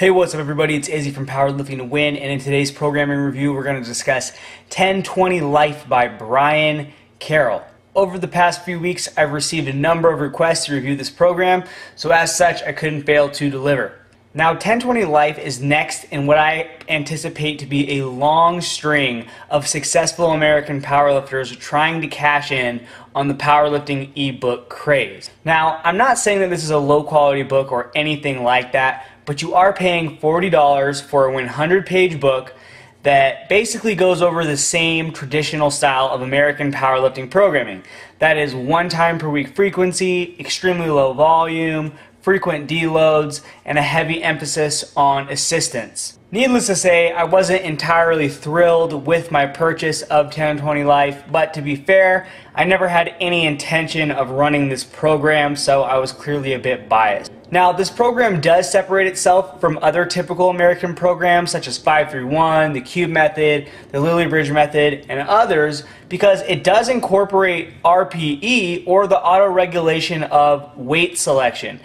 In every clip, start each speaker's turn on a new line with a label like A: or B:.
A: Hey, what's up, everybody? It's Izzy from Powerlifting to Win, and in today's programming review, we're going to discuss 1020 Life by Brian Carroll. Over the past few weeks, I've received a number of requests to review this program, so as such, I couldn't fail to deliver. Now, 1020 Life is next in what I anticipate to be a long string of successful American powerlifters trying to cash in on the powerlifting ebook craze. Now, I'm not saying that this is a low quality book or anything like that, but you are paying $40 for a 100 page book that basically goes over the same traditional style of American powerlifting programming. That is one time per week frequency, extremely low volume, frequent deloads, and a heavy emphasis on assistance. Needless to say, I wasn't entirely thrilled with my purchase of 1020 Life, but to be fair, I never had any intention of running this program, so I was clearly a bit biased. Now, this program does separate itself from other typical American programs such as 531, the Cube Method, the Lilliebridge Method, and others because it does incorporate RPE or the auto regulation of weight selection.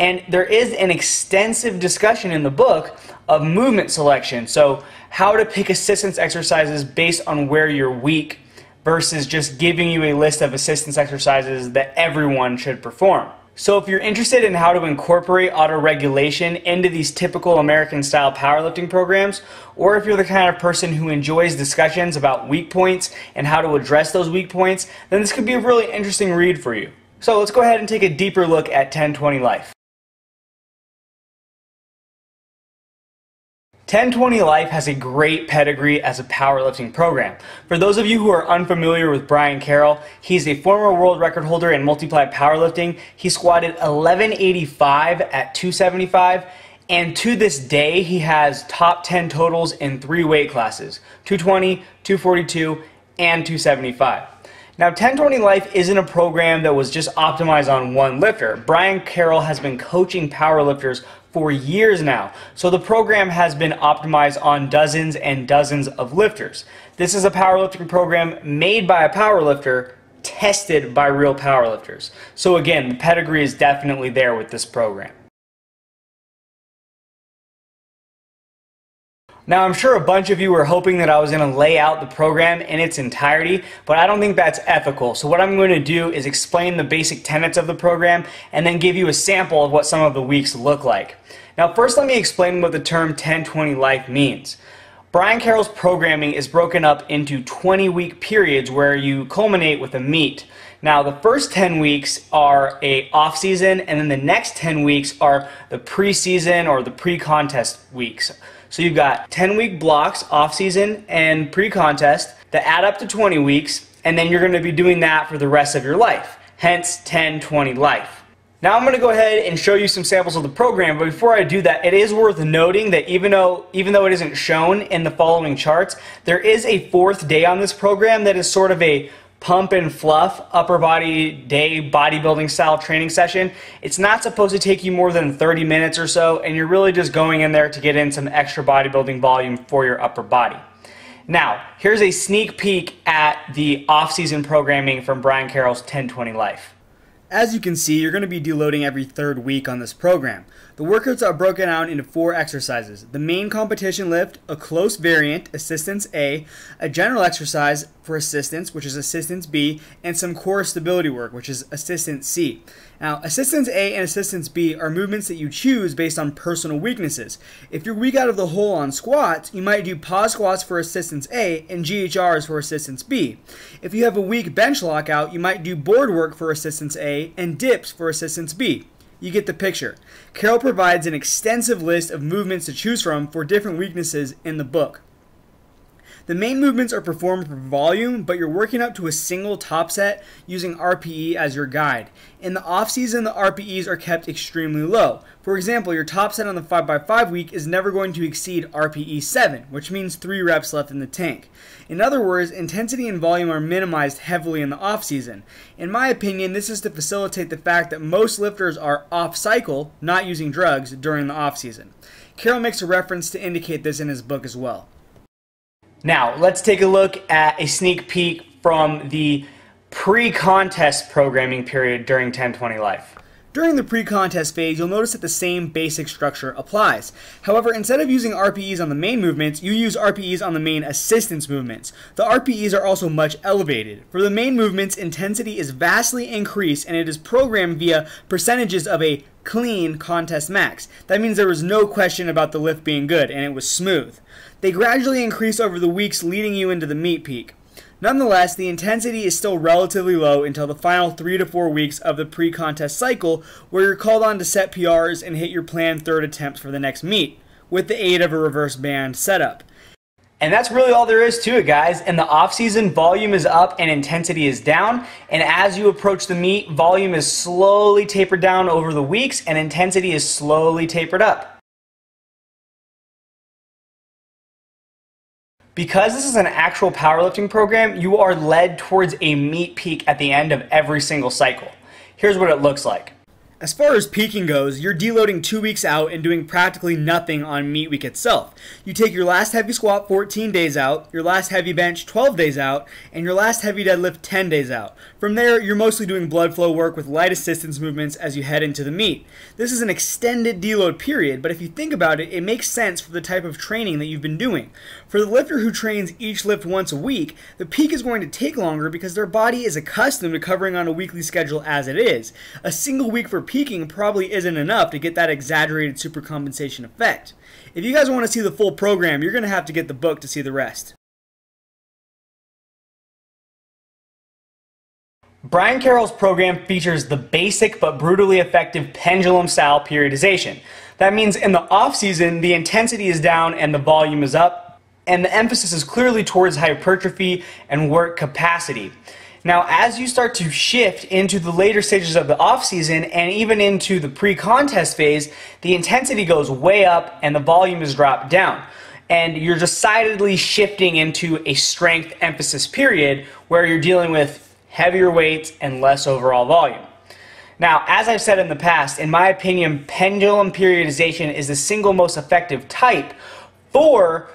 A: And there is an extensive discussion in the book of movement selection. So, how to pick assistance exercises based on where you're weak versus just giving you a list of assistance exercises that everyone should perform. So, if you're interested in how to incorporate autoregulation into these typical American style powerlifting programs, or if you're the kind of person who enjoys discussions about weak points and how to address those weak points, then this could be a really interesting read for you. So, let's go ahead and take a deeper look at 1020 Life. 1020 Life has a great pedigree as a powerlifting program. For those of you who are unfamiliar with Brian Carroll, he's a former world record holder in multiply powerlifting. He squatted 1185 at 275 and to this day he has top 10 totals in three weight classes 220, 242, and 275. Now, 1020 Life isn't a program that was just optimized on one lifter. Brian Carroll has been coaching powerlifters for years now, so the program has been optimized on dozens and dozens of lifters. This is a powerlifting program made by a powerlifter, tested by real powerlifters. So again, the pedigree is definitely there with this program. Now, I'm sure a bunch of you were hoping that I was going to lay out the program in its entirety, but I don't think that's ethical. So what I'm going to do is explain the basic tenets of the program and then give you a sample of what some of the weeks look like. Now, first let me explain what the term 1020 life means. Brian Carroll's programming is broken up into 20 week periods where you culminate with a meet. Now, the first 10 weeks are a off season, and then the next 10 weeks are the preseason or the pre-contest weeks. So you've got 10 week blocks off season and pre-contest that add up to 20 weeks, and then you're going to be doing that for the rest of your life. Hence 10-20 life. Now I'm going to go ahead and show you some samples of the program, but before I do that, it is worth noting that even though, even though it isn't shown in the following charts, there is a fourth day on this program that is sort of a pump and fluff upper body day bodybuilding style training session. It's not supposed to take you more than 30 minutes or so, and you're really just going in there to get in some extra bodybuilding volume for your upper body. Now, here's a sneak peek at the off-season programming from Brian Carroll's 1020 Life. As you can see, you're going to be deloading every third week on this program. The workouts are broken down into four exercises. The main competition lift, a close variant, assistance A, a general exercise for assistance, which is assistance B, and some core stability work, which is assistance C. Now, assistance A and assistance B are movements that you choose based on personal weaknesses. If you're weak out of the hole on squats, you might do pause squats for assistance A and GHRs for assistance B. If you have a weak bench lockout, you might do board work for assistance A and dips for assistance B. You get the picture. Carroll provides an extensive list of movements to choose from for different weaknesses in the book. The main movements are performed for volume, but you're working up to a single top set using RPE as your guide. In the off season, the RPEs are kept extremely low. For example, your top set on the 5x5 week is never going to exceed RPE 7, which means 3 reps left in the tank. In other words, intensity and volume are minimized heavily in the off season. In my opinion, this is to facilitate the fact that most lifters are off cycle, not using drugs, during the off season. Carroll makes a reference to indicate this in his book as well. Now, let's take a look at a sneak peek from the pre-contest programming period during 1020 Life. During the pre-contest phase, you'll notice that the same basic structure applies. However, instead of using RPEs on the main movements, you use RPEs on the main assistance movements. The RPEs are also much elevated. For the main movements, intensity is vastly increased and it is programmed via percentages of a clean contest max. That means there was no question about the lift being good and it was smooth. They gradually increase over the weeks leading you into the meet peak. Nonetheless, the intensity is still relatively low until the final three to four weeks of the pre contest cycle, where you're called on to set PRs and hit your planned third attempts for the next meet, with the aid of a reverse band setup. And that's really all there is to it, guys. In the off season, volume is up and intensity is down. And as you approach the meet, volume is slowly tapered down over the weeks and intensity is slowly tapered up. Because this is an actual powerlifting program, you are led towards a meet peak at the end of every single cycle. Here's what it looks like. As far as peaking goes, you're deloading two weeks out and doing practically nothing on meet week itself. You take your last heavy squat 14 days out, your last heavy bench 12 days out, and your last heavy deadlift 10 days out. From there, you're mostly doing blood flow work with light assistance movements as you head into the meet. This is an extended deload period, but if you think about it, it makes sense for the type of training that you've been doing. For the lifter who trains each lift once a week, the peak is going to take longer because their body is accustomed to covering on a weekly schedule as it is. A single week for peaking probably isn't enough to get that exaggerated supercompensation effect. If you guys want to see the full program, you're going to have to get the book to see the rest. Brian Carroll's program features the basic but brutally effective pendulum style periodization. That means in the off season, the intensity is down and the volume is up, and the emphasis is clearly towards hypertrophy and work capacity. Now, as you start to shift into the later stages of the off season and even into the pre contest phase, the intensity goes way up and the volume is dropped down. And you're decidedly shifting into a strength emphasis period where you're dealing with heavier weights and less overall volume. Now, as I've said in the past, in my opinion, pendulum periodization is the single most effective type for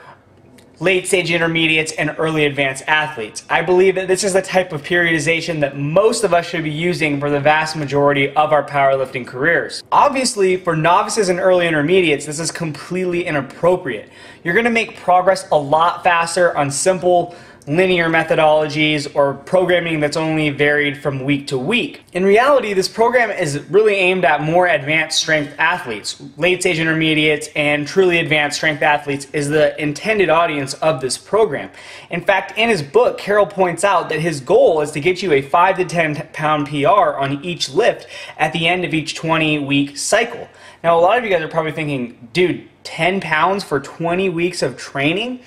A: late stage intermediates and early advanced athletes. I believe that this is the type of periodization that most of us should be using for the vast majority of our powerlifting careers. Obviously, for novices and early intermediates, this is completely inappropriate. You're going to make progress a lot faster on simple linear methodologies or programming that's only varied from week to week. In reality, this program is really aimed at more advanced strength athletes. Late stage intermediates and truly advanced strength athletes is the intended audience of this program. In fact, in his book, Carroll points out that his goal is to get you a 5 to 10 pound PR on each lift at the end of each 20 week cycle. Now, a lot of you guys are probably thinking, dude, 10 pounds for 20 weeks of training?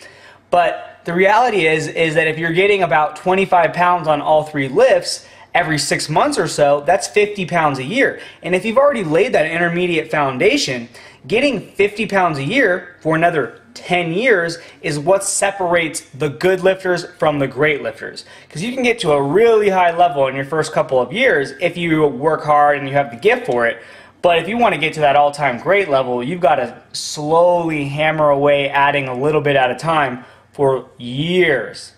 A: But the reality is is that if you're getting about 25 pounds on all three lifts every six months or so, that's 50 pounds a year. And if you've already laid that intermediate foundation, getting 50 pounds a year for another 10 years is what separates the good lifters from the great lifters. Because you can get to a really high level in your first couple of years if you work hard and you have the gift for it. But if you want to get to that all time great level, you've got to slowly hammer away, adding a little bit at a time for years.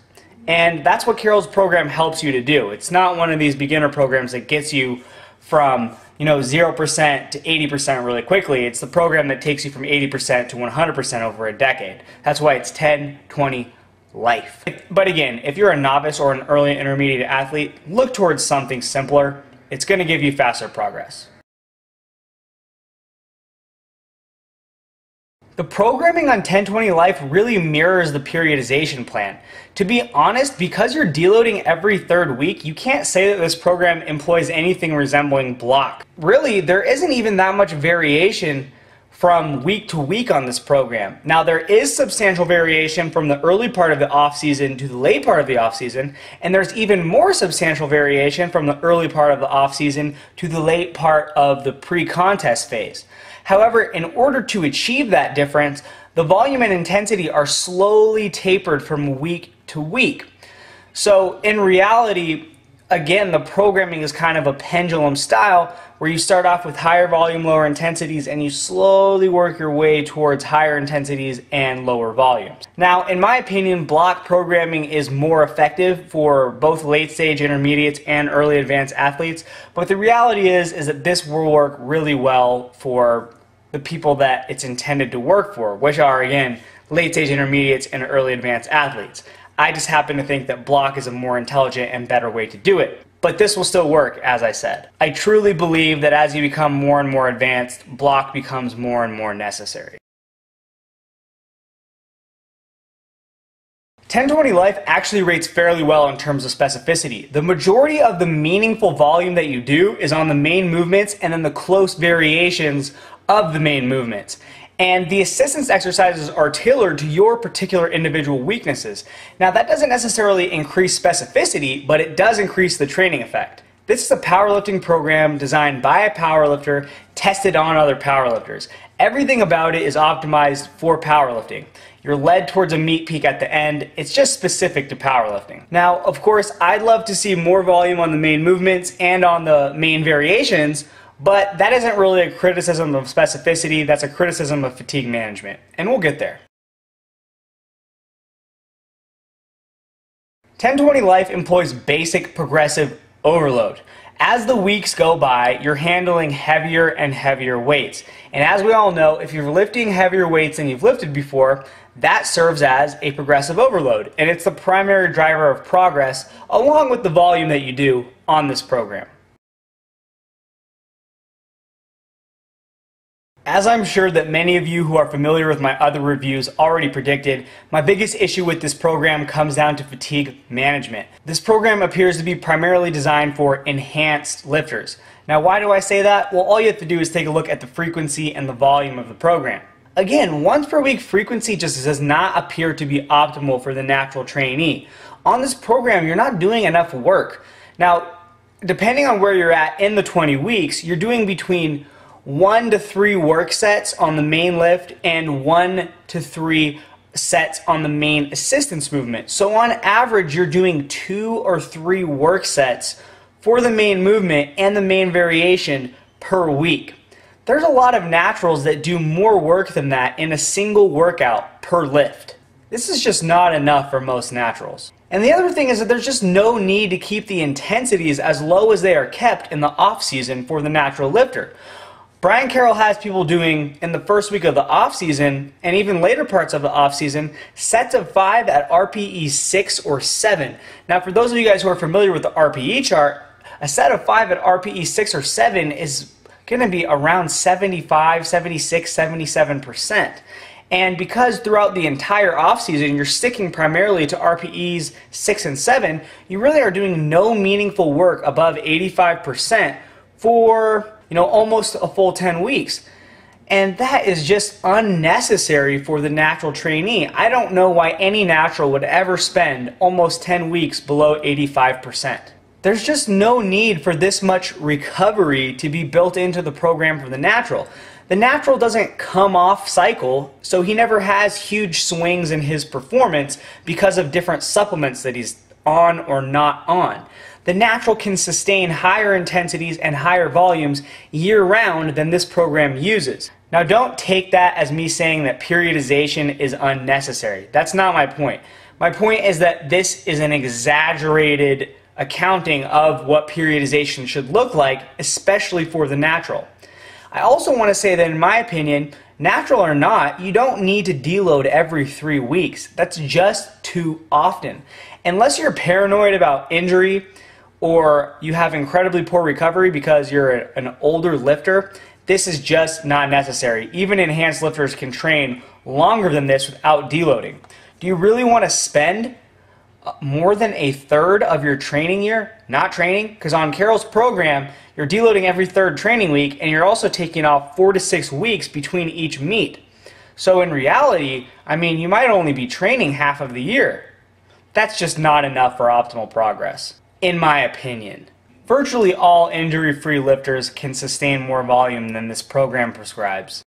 A: And that's what Carroll's program helps you to do. It's not one of these beginner programs that gets you from you know 0% to 80% really quickly. It's the program that takes you from 80% to 100% over a decade. That's why it's 10, 20, life. But again, if you're a novice or an early intermediate athlete, look towards something simpler. It's going to give you faster progress. The programming on 1020 Life really mirrors the periodization plan. To be honest, because you're deloading every third week, you can't say that this program employs anything resembling block. Really, there isn't even that much variation from week to week on this program. Now, there is substantial variation from the early part of the off season to the late part of the off season, and there's even more substantial variation from the early part of the off season to the late part of the pre contest phase. However, in order to achieve that difference, the volume and intensity are slowly tapered from week to week. So in reality, again, the programming is kind of a pendulum style where you start off with higher volume, lower intensities, and you slowly work your way towards higher intensities and lower volumes. Now, in my opinion, block programming is more effective for both late stage intermediates and early advanced athletes, but the reality is, is that this will work really well for the people that it's intended to work for, which are, again, late stage intermediates and early advanced athletes. I just happen to think that block is a more intelligent and better way to do it. But this will still work, as I said. I truly believe that as you become more and more advanced, block becomes more and more necessary. 1020 Life actually rates fairly well in terms of specificity. The majority of the meaningful volume that you do is on the main movements and then the close variations of the main movements. And the assistance exercises are tailored to your particular individual weaknesses. Now, that doesn't necessarily increase specificity, but it does increase the training effect. This is a powerlifting program designed by a powerlifter, tested on other powerlifters. Everything about it is optimized for powerlifting. You're led towards a meet peak at the end. It's just specific to powerlifting. Now, of course, I'd love to see more volume on the main movements and on the main variations, but that isn't really a criticism of specificity, that's a criticism of fatigue management. And we'll get there. 1020 Life employs basic progressive overload. As the weeks go by, you're handling heavier and heavier weights. And as we all know, if you're lifting heavier weights than you've lifted before, that serves as a progressive overload. And it's the primary driver of progress along with the volume that you do on this program. As I'm sure that many of you who are familiar with my other reviews already predicted, my biggest issue with this program comes down to fatigue management. This program appears to be primarily designed for enhanced lifters. Now why do I say that? Well all you have to do is take a look at the frequency and the volume of the program. Again, once per week frequency just does not appear to be optimal for the natural trainee. On this program, you're not doing enough work. Now, depending on where you're at in the 20 weeks, you're doing between one to three work sets on the main lift and one to three sets on the main assistance movement. So on average, you're doing two or three work sets for the main movement and the main variation per week. There's a lot of naturals that do more work than that in a single workout per lift. This is just not enough for most naturals. And the other thing is that there's just no need to keep the intensities as low as they are kept in the off season for the natural lifter. Brian Carroll has people doing in the first week of the off season and even later parts of the off season sets of five at RPE six or seven. Now, for those of you guys who are familiar with the RPE chart, a set of five at RPE six or seven is going to be around 75, 76, 77 percent. And because throughout the entire off season you're sticking primarily to RPEs 6 and 7, you really are doing no meaningful work above 85% for you know, almost a full 10 weeks. And that is just unnecessary for the natural trainee. I don't know why any natural would ever spend almost 10 weeks below 85%. There's just no need for this much recovery to be built into the program for the natural. The natural doesn't come off cycle, so he never has huge swings in his performance because of different supplements that he's on or not on the natural can sustain higher intensities and higher volumes year round than this program uses. Now don't take that as me saying that periodization is unnecessary. That's not my point. My point is that this is an exaggerated accounting of what periodization should look like, especially for the natural. I also want to say that in my opinion, natural or not, you don't need to deload every three weeks. That's just too often. Unless you're paranoid about injury, or you have incredibly poor recovery because you're an older lifter, this is just not necessary. Even enhanced lifters can train longer than this without deloading. Do you really want to spend more than a third of your training year not training? Because on Carroll's program, you're deloading every third training week and you're also taking off four to six weeks between each meet. So in reality, I mean, you might only be training half of the year. That's just not enough for optimal progress in my opinion. Virtually all injury-free lifters can sustain more volume than this program prescribes.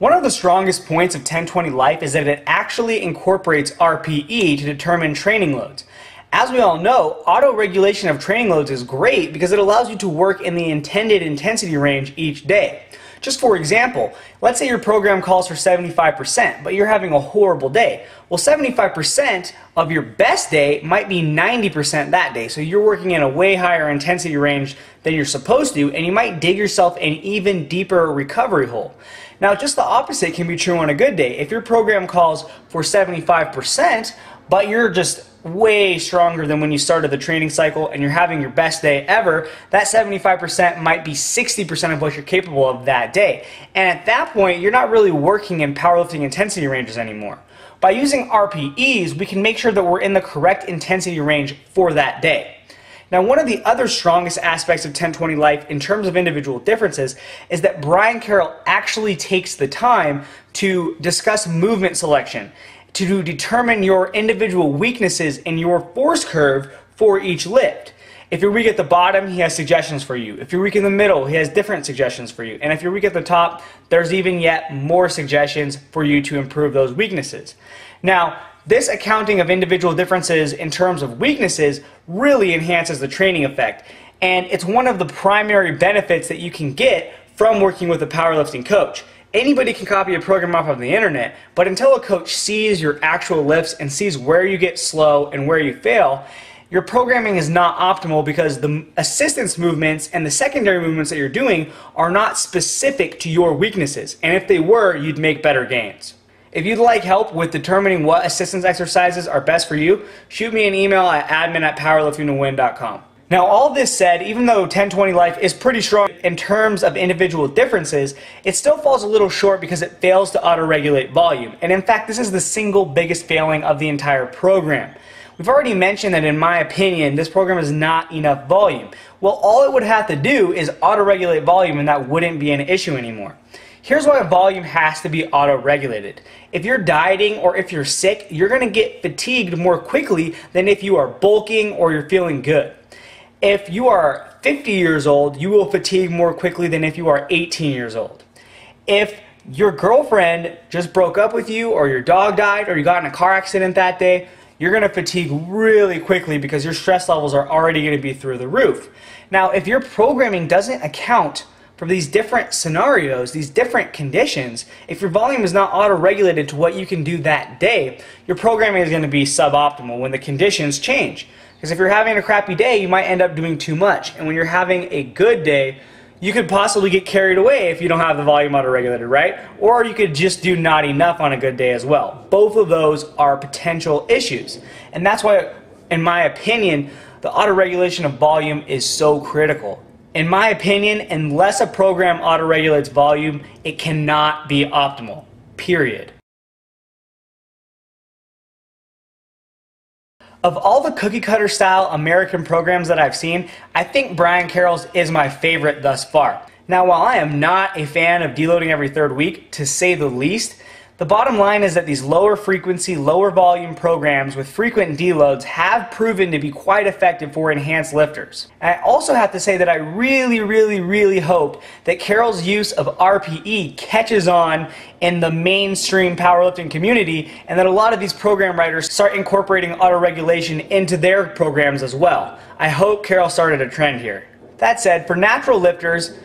A: One of the strongest points of 1020 Life is that it actually incorporates RPE to determine training loads. As we all know, auto-regulation of training loads is great because it allows you to work in the intended intensity range each day. Just for example, let's say your program calls for 75%, but you're having a horrible day. Well, 75% of your best day might be 90% that day. So you're working in a way higher intensity range than you're supposed to, and you might dig yourself an even deeper recovery hole. Now, just the opposite can be true on a good day. If your program calls for 75%, but you're just way stronger than when you started the training cycle and you're having your best day ever, that 75% might be 60% of what you're capable of that day. And at that point, you're not really working in powerlifting intensity ranges anymore. By using RPEs, we can make sure that we're in the correct intensity range for that day. Now, one of the other strongest aspects of 1020 Life in terms of individual differences is that Brian Carroll actually takes the time to discuss movement selection, to determine your individual weaknesses in your force curve for each lift. If you're weak at the bottom, he has suggestions for you. If you're weak in the middle, he has different suggestions for you. And if you're weak at the top, there's even yet more suggestions for you to improve those weaknesses. Now, this accounting of individual differences in terms of weaknesses really enhances the training effect. And it's one of the primary benefits that you can get from working with a powerlifting coach. Anybody can copy a program off of the internet, but until a coach sees your actual lifts and sees where you get slow and where you fail, your programming is not optimal because the assistance movements and the secondary movements that you're doing are not specific to your weaknesses. And if they were, you'd make better gains. If you'd like help with determining what assistance exercises are best for you, shoot me an email at admin at powerliftingtowin.com. Now, all this said, even though 1020 Life is pretty strong in terms of individual differences, it still falls a little short because it fails to auto-regulate volume. And in fact, this is the single biggest failing of the entire program. We've already mentioned that in my opinion, this program is not enough volume. Well, all it would have to do is auto-regulate volume and that wouldn't be an issue anymore. Here's why volume has to be auto-regulated. If you're dieting or if you're sick, you're going to get fatigued more quickly than if you are bulking or you're feeling good. If you are 50 years old, you will fatigue more quickly than if you are 18 years old. If your girlfriend just broke up with you or your dog died or you got in a car accident that day, you're going to fatigue really quickly because your stress levels are already going to be through the roof. Now, if your programming doesn't account from these different scenarios, these different conditions, if your volume is not auto-regulated to what you can do that day, your programming is going to be suboptimal when the conditions change. Because if you're having a crappy day, you might end up doing too much. And when you're having a good day, you could possibly get carried away if you don't have the volume auto-regulated, right? Or you could just do not enough on a good day as well. Both of those are potential issues. And that's why, in my opinion, the auto-regulation of volume is so critical. In my opinion, unless a program auto-regulates volume, it cannot be optimal, period. Of all the cookie cutter style American programs that I've seen, I think Brian Carroll's is my favorite thus far. Now, while I am not a fan of deloading every third week, to say the least, the bottom line is that these lower frequency, lower volume programs with frequent deloads have proven to be quite effective for enhanced lifters. And I also have to say that I really, really, really hope that Carroll's use of RPE catches on in the mainstream powerlifting community and that a lot of these program writers start incorporating auto-regulation into their programs as well. I hope Carol started a trend here. That said, for natural lifters,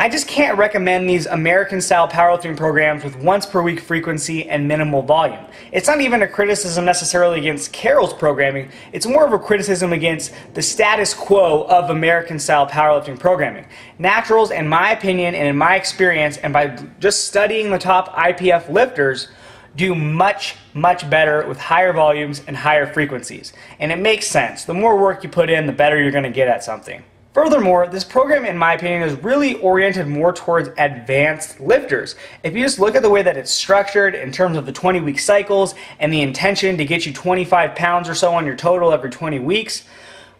A: I just can't recommend these American style powerlifting programs with once per week frequency and minimal volume. It's not even a criticism necessarily against Carroll's programming, it's more of a criticism against the status quo of American style powerlifting programming. Naturals, in my opinion and in my experience, and by just studying the top IPF lifters, do much, much better with higher volumes and higher frequencies. And it makes sense. The more work you put in, the better you're going to get at something. Furthermore, this program, in my opinion, is really oriented more towards advanced lifters. If you just look at the way that it's structured in terms of the 20 week cycles and the intention to get you 25 pounds or so on your total every 20 weeks,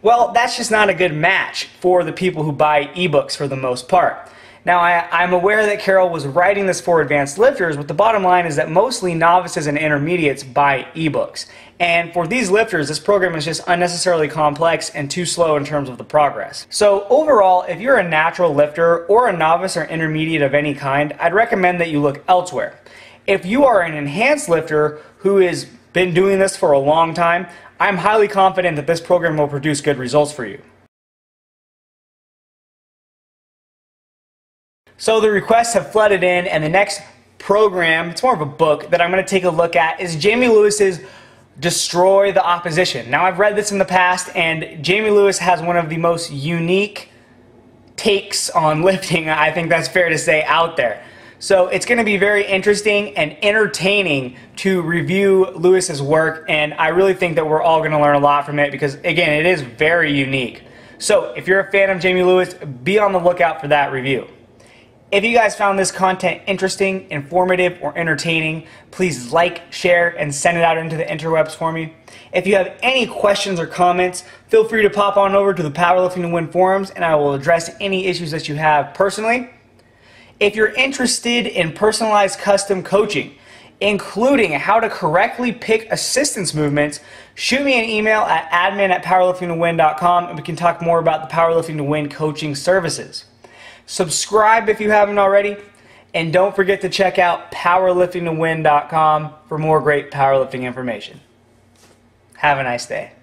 A: well, that's just not a good match for the people who buy ebooks for the most part. Now, I, am aware that Carroll was writing this for advanced lifters, but the bottom line is that mostly novices and intermediates buy ebooks. And for these lifters, this program is just unnecessarily complex and too slow in terms of the progress. So overall, if you're a natural lifter or a novice or intermediate of any kind, I'd recommend that you look elsewhere. If you are an enhanced lifter who has been doing this for a long time, I'm highly confident that this program will produce good results for you. So the requests have flooded in, and the next program, it's more of a book that I'm going to take a look at, is Jamie Lewis's Destroy the Opposition. Now, I've read this in the past, and Jamie Lewis has one of the most unique takes on lifting, I think that's fair to say, out there. So it's going to be very interesting and entertaining to review Lewis's work, and I really think that we're all going to learn a lot from it because, again, it is very unique. So if you're a fan of Jamie Lewis, be on the lookout for that review. If you guys found this content interesting, informative, or entertaining, please like, share, and send it out into the interwebs for me. If you have any questions or comments, feel free to pop on over to the Powerlifting to Win forums and I will address any issues that you have personally. If you're interested in personalized custom coaching, including how to correctly pick assistance movements, shoot me an email at admin at powerliftingtowin.com and we can talk more about the Powerlifting to Win coaching services. Subscribe if you haven't already. And don't forget to check out powerliftingtowin.com for more great powerlifting information. Have a nice day.